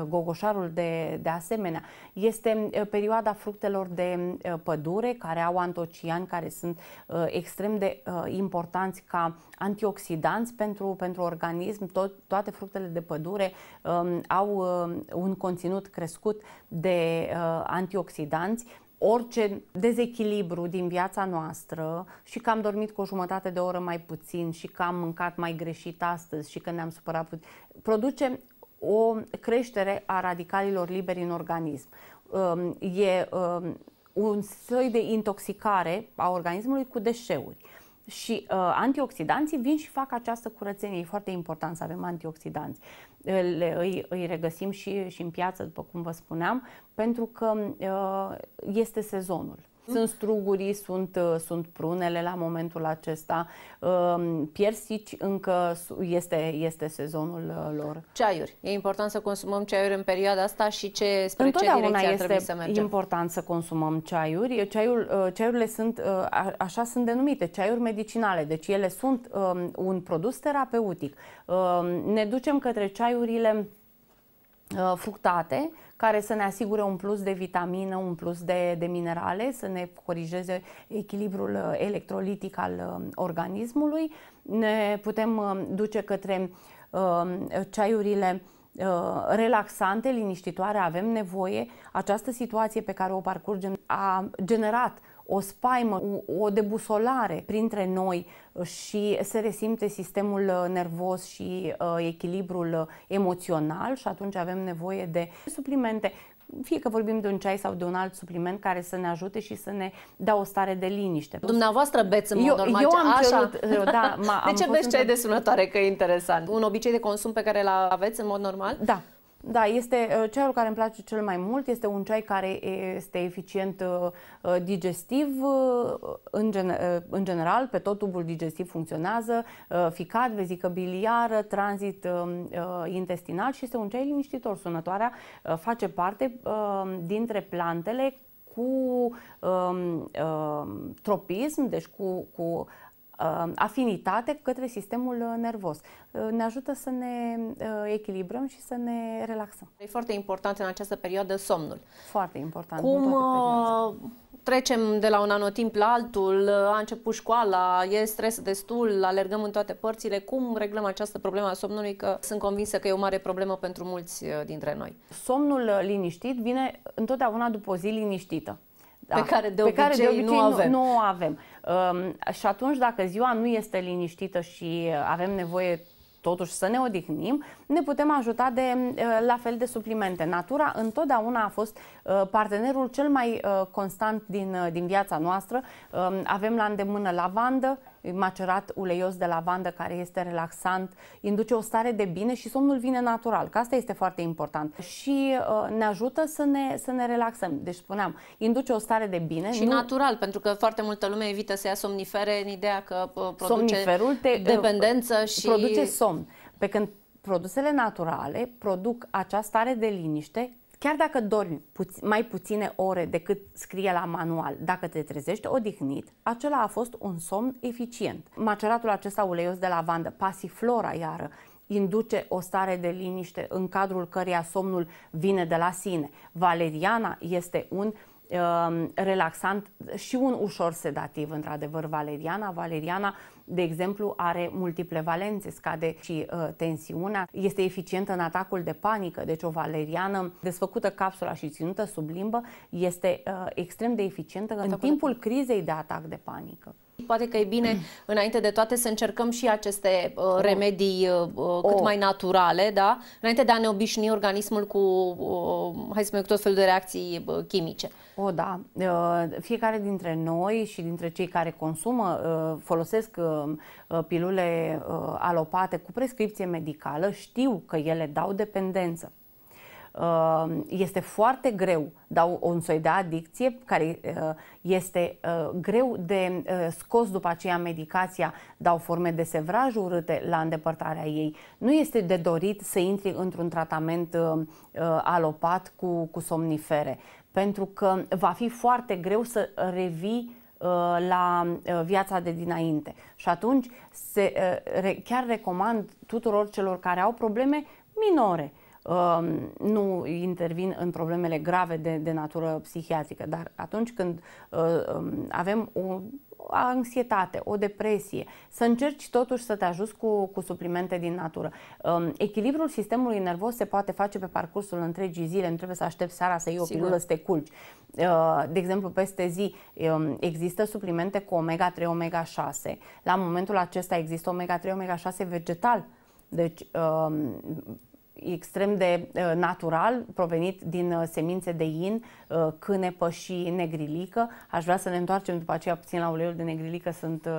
gogoșarul de, de asemenea. Este uh, perioada fructelor de uh, pădure care au antociani care sunt uh, extrem de importanți ca antioxidanți pentru, pentru organism. Tot, toate fructele de pădure um, au un conținut crescut de antioxidanți orice dezechilibru din viața noastră și că am dormit cu o jumătate de oră mai puțin și că am mâncat mai greșit astăzi și că ne-am supărat puțin, produce o creștere a radicalilor liberi în organism. Um, e um, un soi de intoxicare a organismului cu deșeuri. Și uh, antioxidanții vin și fac această curățenie. E foarte important să avem antioxidanți. Le, îi, îi regăsim și, și în piață, după cum vă spuneam, pentru că uh, este sezonul. Sunt strugurii, sunt, uh, sunt prunele la momentul acesta. Um, piersici încă este, este sezonul uh, lor. Ceaiuri. E important să consumăm ceaiuri în perioada asta și ce spre ce direcție ar trebui să mergem? important să consumăm ceaiuri. Ceaiul, uh, ceaiurile sunt, așa sunt denumite, ceaiuri medicinale. Deci ele sunt um, un produs terapeutic. Um, ne ducem către ceaiurile fructate, care să ne asigure un plus de vitamină, un plus de, de minerale, să ne corigeze echilibrul uh, electrolitic al uh, organismului. Ne putem uh, duce către ceaiurile relaxante, liniștitoare, avem nevoie. Această situație pe care o parcurgem a generat o spaimă, o debusolare printre noi și se resimte sistemul uh, nervos și uh, echilibrul uh, emoțional și atunci avem nevoie de suplimente fie că vorbim de un ceai sau de un alt supliment care să ne ajute și să ne dea o stare de liniște. Dumneavoastră beți în mod eu, normal. Eu am Așa. cerut, da, ma, de ce beți ceai de sunătoare? Că e interesant. Un obicei de consum pe care l aveți în mod normal? Da. Da, este uh, ceaiul care îmi place cel mai mult, este un ceai care este eficient uh, uh, digestiv în, gen, în general, pe tot tubul digestiv funcționează, ficat, vezică biliară, tranzit intestinal și este un ceai liniștitor. Sunătoarea face parte dintre plantele cu um, um, tropism, deci cu, cu Uh, afinitate către sistemul uh, nervos. Uh, ne ajută să ne echilibrăm și să ne relaxăm. E foarte important în această perioadă somnul. Foarte important. Cum trecem de la un anotimp la altul, a început școala, e stres destul, alergăm în toate părțile. Cum reglăm această problemă a somnului? Că sunt convinsă că e o mare problemă pentru mulți dintre noi. Somnul liniștit vine întotdeauna după o zi liniștită da, pe care de, pe obicei, care de obicei nu avem. Nu, nu o avem. Um, și atunci, dacă ziua nu este liniștită și avem nevoie totuși să ne odihnim, ne putem ajuta de uh, la fel de suplimente. Natura întotdeauna a fost uh, partenerul cel mai uh, constant din, din viața noastră. Um, avem la îndemână lavandă, macerat uleios de lavandă care este relaxant, induce o stare de bine și somnul vine natural, că asta este foarte important. Și uh, ne ajută să ne, să ne relaxăm. Deci spuneam, induce o stare de bine. Și nu... natural, pentru că foarte multă lume evită să ia somnifere în ideea că uh, produce Somniferul te, uh, dependență și... Produce somn. Pe când produsele naturale produc această stare de liniște Chiar dacă dormi puț- mai puține ore decât scrie la manual, dacă te trezești odihnit, acela a fost un somn eficient. Maceratul acesta uleios de lavandă, pasiflora iară, induce o stare de liniște în cadrul căreia somnul vine de la sine. Valeriana este un Um, relaxant și un ușor sedativ, într-adevăr, valeriana. Valeriana, de exemplu, are multiple valențe, scade și uh, tensiunea, este eficientă în atacul de panică, deci o valeriană desfăcută capsula și ținută sub limbă este uh, extrem de eficientă în timpul crizei de atac de panică. Poate că e bine, înainte de toate, să încercăm și aceste uh, remedii uh, uh cât oh. mai naturale, da? Înainte de a ne obișnui organismul cu, uh, hai să spunem, tot felul de reacții uh, chimice. O, oh, da. Uh, fiecare dintre noi și dintre cei care consumă, uh, folosesc uh, uh pilule uh, alopate cu prescripție medicală, știu că ele dau dependență. Uh, este foarte greu, dau un soi de adicție care uh, este uh, greu de scos după aceea medicația, dau forme de sevraj urâte la îndepărtarea ei. Nu este de dorit să intri într-un tratament alopat cu, cu somnifere, pentru că va fi foarte greu să revii la viața de dinainte. Și atunci se, chiar recomand tuturor celor care au probleme minore, Um, nu intervin în problemele grave de, de natură psihiatrică, dar atunci când uh, um, avem o anxietate, o depresie, să încerci totuși să te ajuți cu, cu suplimente din natură. Um, echilibrul sistemului nervos se poate face pe parcursul întregii zile, nu trebuie să aștepți seara să iei o pilulă să te culci. Uh, de exemplu, peste zi um, există suplimente cu omega-3, omega-6. La momentul acesta există omega-3, omega-6 vegetal. Deci, um, extrem de uh, natural, provenit din uh, semințe de in, uh, cânepă și negrilică. Aș vrea să ne întoarcem după aceea puțin la uleiul de negrilică, sunt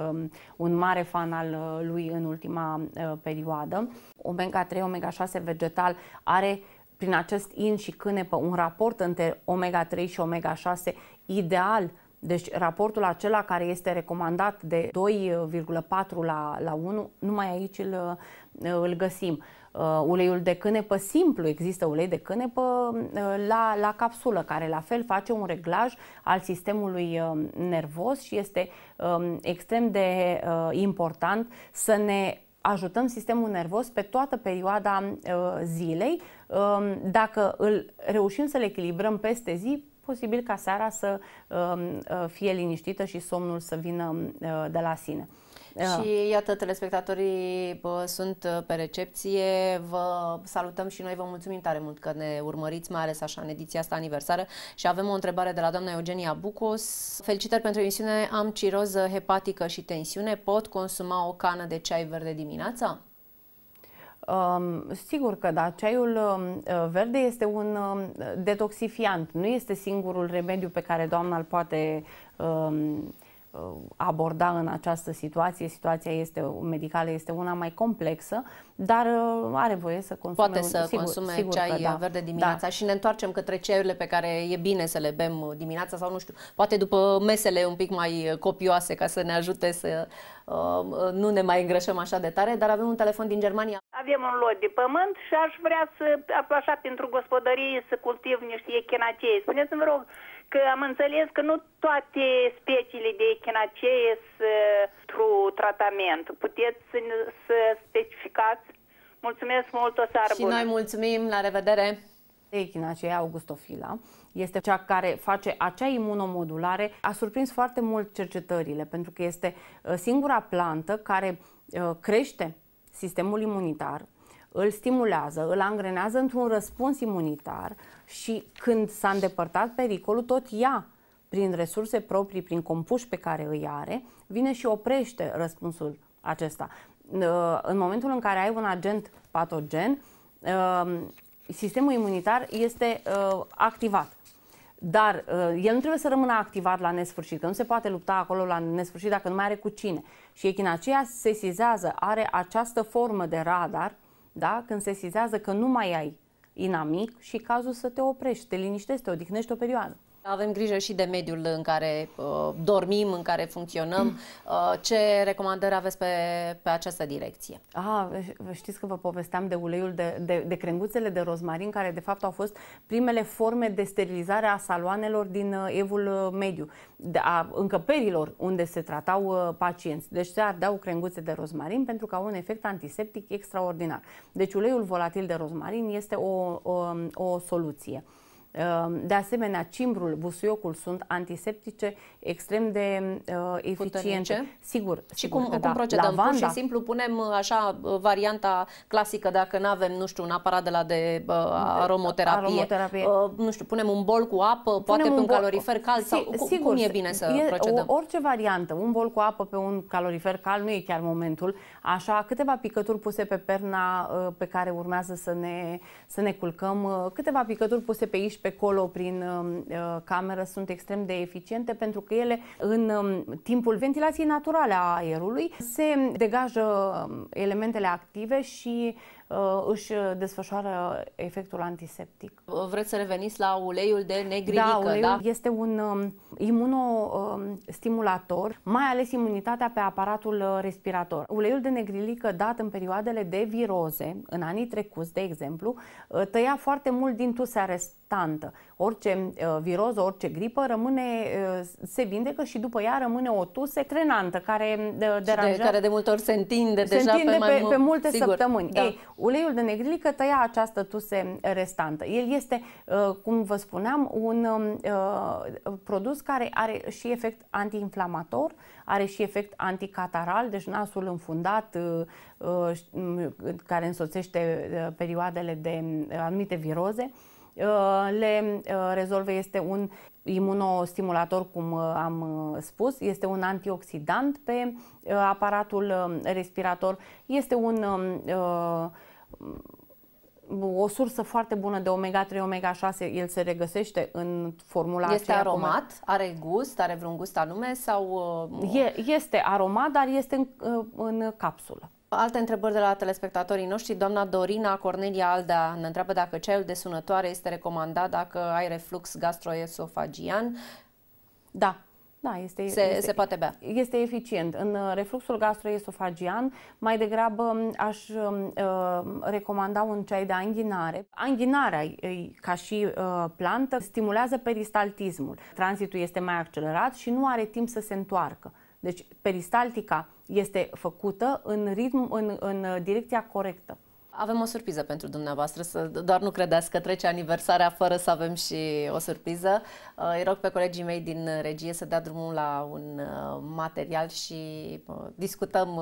un mare fan al lui în ultima perioadă. Omega-3, omega-6 vegetal are prin acest in și cânepă un raport între omega-3 și omega-6 ideal Deci raportul acela care este recomandat de 2,4 la, la 1, numai aici îl, îl găsim. Uh, uleiul de cânepă simplu, există ulei de cânepă uh, la, la capsulă, care la fel face un reglaj al sistemului uh, nervos și este um, extrem de uh, important să ne ajutăm sistemul nervos pe toată perioada uh, zilei. Uh, dacă îl reușim să-l echilibrăm peste zi, posibil ca seara să um, uh, fie liniștită și somnul să vină uh, de la sine. Și iată, telespectatorii bă, sunt uh, pe recepție, vă salutăm și noi vă mulțumim tare mult că ne urmăriți, mai ales așa în ediția asta aniversară. Și avem o întrebare de la doamna Eugenia Bucos. Felicitări pentru emisiune, am ciroză hepatică și tensiune, pot consuma o cană de ceai verde dimineața? Um, sigur că da, ceaiul um, verde este un um, detoxifiant, nu este singurul remediu pe care doamna îl poate um, Uh, aborda în această situație. Situația este medicală este una mai complexă, dar uh, are voie să consume Poate să sigur, consume sigur ceai că, da. verde dimineața da. și ne întoarcem către ceaiurile pe care e bine să le bem dimineața sau nu știu, poate după mesele un pic mai copioase ca să ne ajute să uh, nu ne mai îngrășăm așa de tare, dar avem un telefon din Germania. Avem un lot de pământ și aș vrea să, așa pentru gospodărie, să cultiv niște echinacee. Spuneți-mi, rog, că am înțeles că nu toate speciile de echinacee sunt pentru tratament. Puteți să, să specificați? Mulțumesc mult, o seară Și bună. noi mulțumim, la revedere! Echinacea augustofila este cea care face acea imunomodulare. A surprins foarte mult cercetările pentru că este uh, singura plantă care uh, crește sistemul imunitar, îl stimulează, îl angrenează într-un răspuns imunitar și când s-a îndepărtat pericolul, tot ea, prin resurse proprii, prin compuși pe care îi are, vine și oprește răspunsul acesta. În momentul în care ai un agent patogen, um, sistemul imunitar este uh, activat. Dar uh, el nu trebuie să rămână activat la nesfârșit, că nu se poate lupta acolo la nesfârșit dacă nu mai are cu cine. Și echinacea sesizează, are această formă de radar, da? când sesizează că nu mai ai inamic și cazul să te oprești, te liniștești, te odihnești o perioadă. Avem grijă și de mediul în care uh, dormim, în care funcționăm. Uh, ce recomandări aveți pe, pe această direcție? Ah, știți că vă povesteam de uleiul de, de, de crenguțele de rozmarin, care de fapt au fost primele forme de sterilizare a saloanelor din uh, evul uh, mediu, de, a încăperilor unde se tratau uh, pacienți. Deci se ardeau crenguțe de rozmarin pentru că au un efect antiseptic extraordinar. Deci uleiul volatil de rozmarin este o, o, o soluție. Ehm, de asemenea, cimbrul, busuiocul sunt antiseptice extrem de uh, eficiente. Puternice. Sigur. Și sigur cum, cum da. procedăm? Lavanda. Pur și simplu punem uh, așa uh, varianta clasică dacă nu avem, nu știu, un aparat de la de uh, aromoterapie. aromoterapie. Uh, nu știu, punem un bol cu apă, punem poate pe un, un calorifer cald sau sigur, cum e bine să e, procedăm? O, orice variantă, un bol cu apă pe un calorifer cald nu e chiar momentul. Așa, câteva picături puse pe perna uh, pe care urmează să ne, să ne culcăm, uh, câteva picături puse pe aici pe colo prin um, uh, cameră sunt extrem de eficiente pentru că ele în um, timpul ventilației naturale a aerului se degajă um, elementele active și uh, își desfășoară efectul antiseptic. Vreți să reveniți la uleiul de negrilică, da? Uleiul da? este un um, imunostimulator, mai ales imunitatea pe aparatul uh, respirator. Uleiul de negrilică dat în perioadele de viroze, în anii trecuți, de exemplu, uh, tăia foarte mult din tusea restantă. Orice uh, viroză, orice gripă rămâne, uh, se vindecă și după ea rămâne o tuse trenantă care uh, deranjează. De, care de multe ori se întinde se deja întinde pe, mai pe, pe multe sigur, săptămâni. Da. Ei, uleiul de negrilică tăia această tuse restantă. El este, uh, cum vă spuneam, un uh, produs care are și efect antiinflamator, are și efect anticataral, deci nasul înfundat uh, care însoțește perioadele de anumite viroze le rezolvă. Este un imunostimulator, cum am spus, este un antioxidant pe aparatul respirator, este un o sursă foarte bună de omega-3, omega-6, el se regăsește în formula Este aromat? Cum... Are gust? Are vreun gust anume? sau? Uh, e, este aromat, dar este în, uh, în capsulă. Alte întrebări de la telespectatorii noștri. Doamna Dorina Cornelia Aldea ne întreabă dacă ceaiul de sunătoare este recomandat dacă ai reflux gastroesofagian. Da, Da, este, se, este, se poate bea. Este eficient. În uh, refluxul gastroesofagian, mai degrabă um, aș uh, recomanda un ceai de anghinare. Anghinarea, ca și uh, plantă, stimulează peristaltismul. Tranzitul este mai accelerat și nu are timp să se întoarcă. Deci peristaltica este făcută în ritm, în, în direcția corectă. Avem o surpriză pentru dumneavoastră, să doar nu credeți că trece aniversarea fără să avem și o surpriză. Uh, îi rog pe colegii mei din regie să dea drumul la un uh, material și uh, discutăm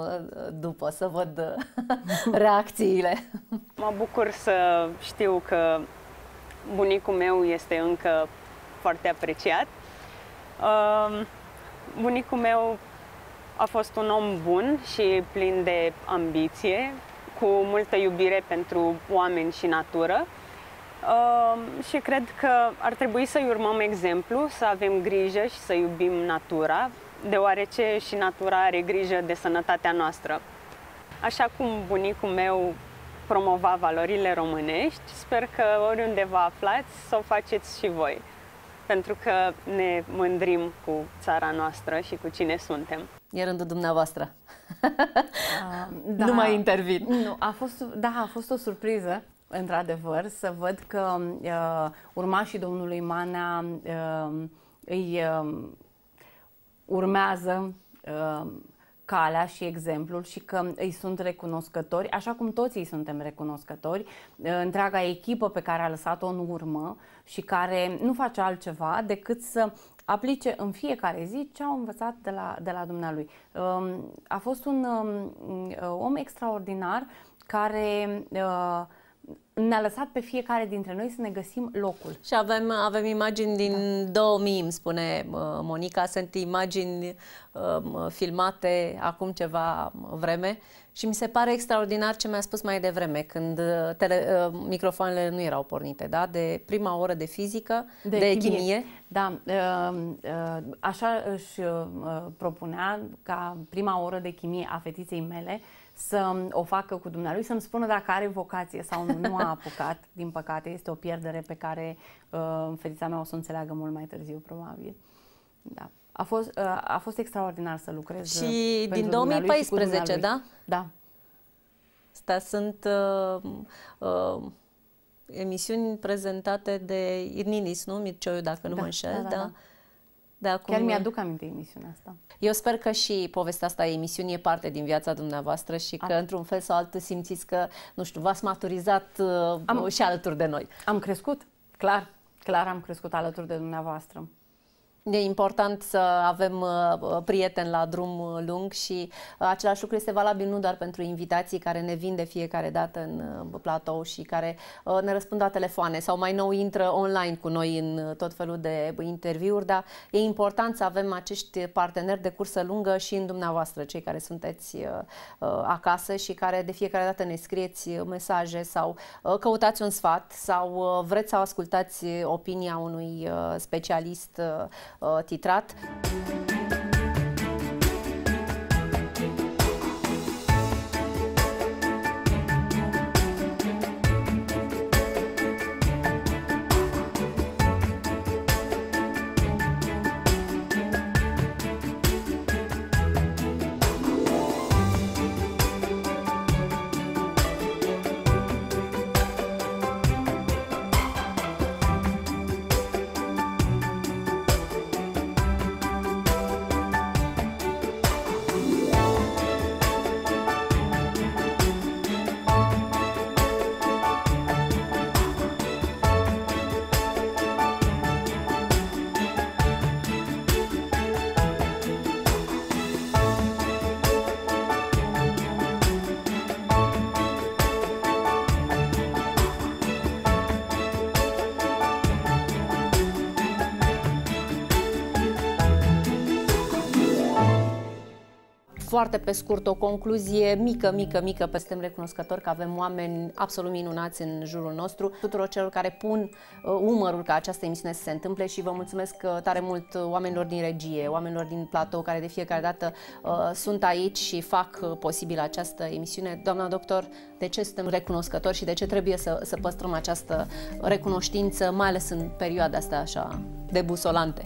după, să văd reacțiile. Mă bucur să știu că bunicul meu este încă foarte apreciat. Bunicul meu a fost un om bun și plin de ambiție, cu multă iubire pentru oameni și natură. Uh, și cred că ar trebui să-i urmăm exemplu, să avem grijă și să iubim natura, deoarece și natura are grijă de sănătatea noastră. Așa cum bunicul meu promova valorile românești, sper că oriunde vă aflați să o faceți și voi, pentru că ne mândrim cu țara noastră și cu cine suntem. E rândul dumneavoastră. Uh, da, nu mai intervin. Nu, a fost, da, a fost o surpriză, într-adevăr, să văd că uh, urmașii domnului Manea uh, îi uh, urmează uh, calea și exemplul și că îi sunt recunoscători, așa cum toți îi suntem recunoscători, uh, întreaga echipă pe care a lăsat-o în urmă și care nu face altceva decât să aplice în fiecare zi ce au învățat de la, de la dumnealui. Um, a fost un um, om extraordinar care uh, ne-a lăsat pe fiecare dintre noi să ne găsim locul. Și avem, avem imagini din da. 2000, îmi spune uh, Monica, sunt imagini uh, filmate acum ceva vreme și mi se pare extraordinar ce mi-a spus mai devreme, când uh, tele, uh, microfoanele nu erau pornite, da? de prima oră de fizică, de, de chimie. chimie. Da, uh, uh, așa își uh, propunea ca prima oră de chimie a fetiței mele să o facă cu dumnealui, să-mi spună dacă are vocație sau nu. Nu a apucat, din păcate, este o pierdere pe care uh, fetița mea o să o înțeleagă mult mai târziu, probabil. Da. A fost, uh, a fost extraordinar să lucrez Și uh, din 2014, și da? Da. Astea sunt uh, uh, emisiuni prezentate de Irninis, nu? Mircioiu, dacă nu da, mă înșel, da? da, da. da. De acum... Chiar mi-aduc aminte emisiunea asta. Eu sper că și povestea asta a emisiunii e parte din viața dumneavoastră și că, am. într-un fel sau altul, simțiți că, nu știu, v-ați maturizat uh, am, și alături de noi. Am crescut, clar, clar am crescut alături de dumneavoastră. E important să avem uh, prieteni la drum uh, lung și uh, același lucru este valabil nu doar pentru invitații care ne vin de fiecare dată în platou și care ne răspund la telefoane sau mai nou intră online cu noi în tot felul de interviuri, dar e important să avem acești parteneri de cursă lungă și în dumneavoastră, cei care sunteți acasă și care de fiecare dată ne scrieți mesaje sau căutați un sfat sau vreți să ascultați opinia unui specialist uh, titrat. Foarte pe scurt, o concluzie mică, mică, mică, pe suntem recunoscători că avem oameni absolut minunați în jurul nostru, tuturor celor care pun uh, umărul ca această emisiune să se întâmple și vă mulțumesc uh, tare mult uh, oamenilor din regie, oamenilor din platou care de fiecare dată uh, sunt aici și fac uh, posibil această emisiune. Doamna doctor, de ce suntem recunoscători și de ce trebuie să, să păstrăm această recunoștință, mai ales în perioada asta așa debusolante.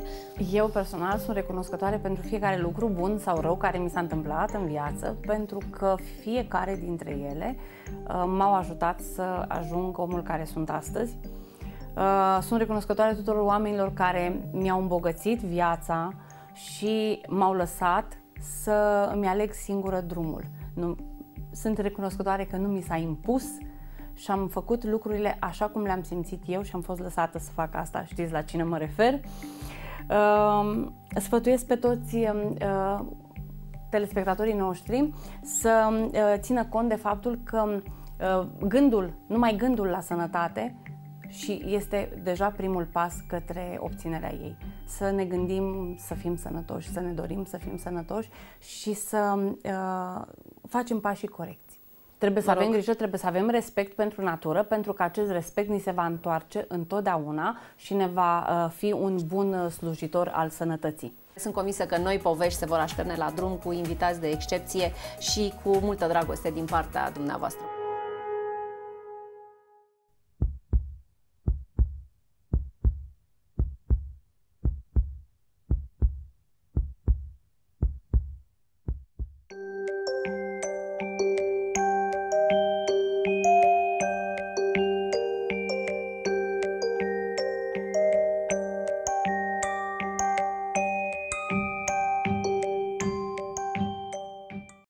Eu personal sunt recunoscătoare pentru fiecare lucru bun sau rău care mi s-a întâmplat în viață, pentru că fiecare dintre ele uh, m-au ajutat să ajung omul care sunt astăzi. Uh, sunt recunoscătoare tuturor oamenilor care mi-au îmbogățit viața și m-au lăsat să îmi aleg singură drumul. Nu, sunt recunoscătoare că nu mi s-a impus și am făcut lucrurile așa cum le-am simțit eu și am fost lăsată să fac asta. Știți la cine mă refer? Uh, sfătuiesc pe toți uh, telespectatorii noștri să uh, țină cont de faptul că uh, gândul, numai gândul la sănătate și este deja primul pas către obținerea ei. Să ne gândim să fim sănătoși, să ne dorim să fim sănătoși și să uh, facem pașii corecți. Trebuie să avem grijă, trebuie să avem respect pentru natură, pentru că acest respect ni se va întoarce întotdeauna și ne va uh, fi un bun slujitor al sănătății. Sunt convinsă că noi povești se vor așterne la drum cu invitați de excepție și cu multă dragoste din partea dumneavoastră.